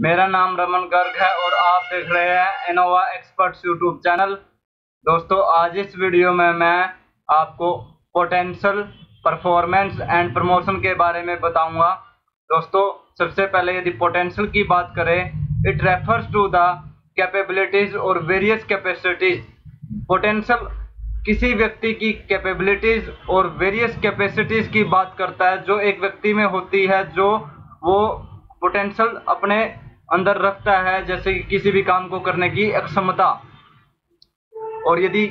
मेरा नाम रमन गर्ग है और आप देख रहे हैं इनोवा एक्सपर्ट्स यूट्यूब चैनल दोस्तों, आज इस वीडियो में मैं आपको पोटेंशियल परफॉर्मेंस एंड प्रमोशन के बारे में बताऊँगा। दोस्तों, सबसे पहले यदि पोटेंशियल की बात करें it refers to the capabilities और वेरियस कैपेसिटीज पोटेंशियल किसी व्यक्ति की कैपेबिलिटीज और वेरियस कैपेसिटीज की बात करता है, जो एक व्यक्ति में होती है, जो वो पोटेंशियल अपने अंदर रखता है, जैसे कि किसी भी काम को करने की अक्षमता। और यदि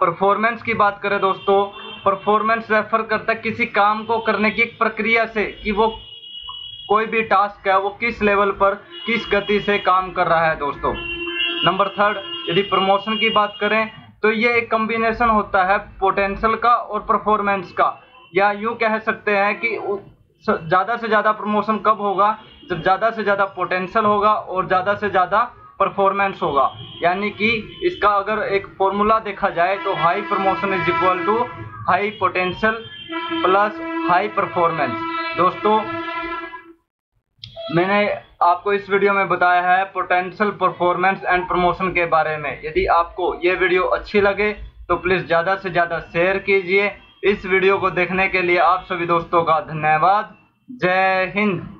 परफॉर्मेंस की बात करें दोस्तों परफॉर्मेंस रेफर करता है किसी काम को करने की एक प्रक्रिया से कि वो कोई भी टास्क है, वो किस लेवल पर, किस गति से काम कर रहा है दोस्तों। नंबर थर्ड यदि प्रमोशन की बात करें तो ये एक कम्बिनेशन होता है पोटेंशियल का और परफॉर्मेंस का। या यूँ कह सकते हैं कि ज़्यादा से ज़्यादा प्रमोशन कब होगा? जब ज़्यादा से ज़्यादा पोटेंशियल होगा और ज़्यादा से ज़्यादा परफॉर्मेंस होगा। यानी कि इसका अगर एक फॉर्मूला देखा जाए तो high promotion is equal to high potential plus high performance दोस्तों, मैंने आपको इस वीडियो में बताया है पोटेंशियल परफॉर्मेंस एंड प्रमोशन के बारे में। यदि आपको ये वीडियो अच्छी लगे तो प्लीज़ ज़्यादा से ज़्यादा शेयर कीजिए। इस वीडियो को देखने के लिए आप सभी दोस्तों का धन्यवाद। जय हिंद।